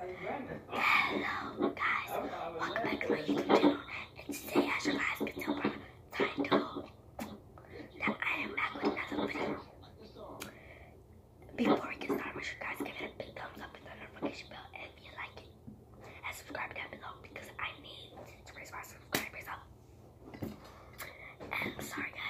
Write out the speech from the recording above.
Hello guys, welcome back to my YouTube channel, and today as you guys can tell from the title that I am back with another video. Before we get started, make sure you guys give it a big thumbs up and the notification bell if you like it, and subscribe down below because I need to raise my subscribers up. And I'm sorry guys.